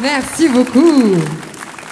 Merci beaucoup.